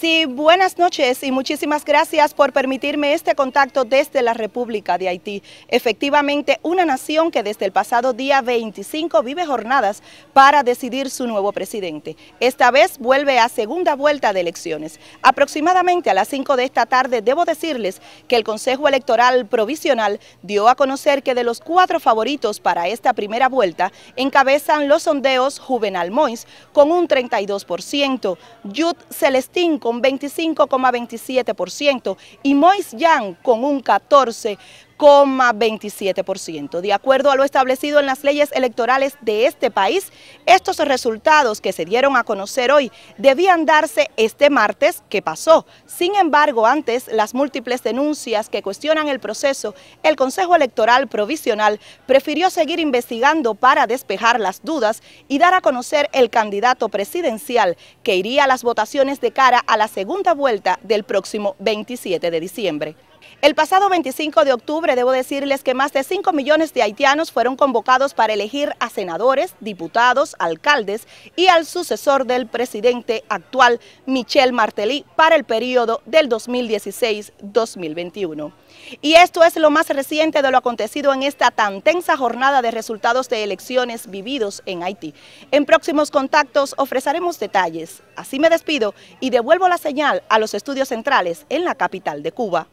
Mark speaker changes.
Speaker 1: Sí, buenas noches y muchísimas gracias por permitirme este contacto desde la República de Haití. Efectivamente, una nación que desde el pasado día 25 vive jornadas para decidir su nuevo presidente. Esta vez vuelve a segunda vuelta de elecciones. Aproximadamente a las 5 de esta tarde debo decirles que el Consejo Electoral Provisional dio a conocer que de los cuatro favoritos para esta primera vuelta encabezan los sondeos Juvenal Mois con un 32%, Yud Celestín con 25,27% y Mois Yang con un 14%. 27%. De acuerdo a lo establecido en las leyes electorales de este país, estos resultados que se dieron a conocer hoy debían darse este martes que pasó. Sin embargo, antes las múltiples denuncias que cuestionan el proceso, el Consejo Electoral Provisional prefirió seguir investigando para despejar las dudas y dar a conocer el candidato presidencial que iría a las votaciones de cara a la segunda vuelta del próximo 27 de diciembre. El pasado 25 de octubre debo decirles que más de 5 millones de haitianos fueron convocados para elegir a senadores, diputados, alcaldes y al sucesor del presidente actual, Michel Martelly, para el periodo del 2016-2021. Y esto es lo más reciente de lo acontecido en esta tan tensa jornada de resultados de elecciones vividos en Haití. En próximos contactos ofreceremos detalles. Así me despido y devuelvo la señal a los estudios centrales en la capital de Cuba.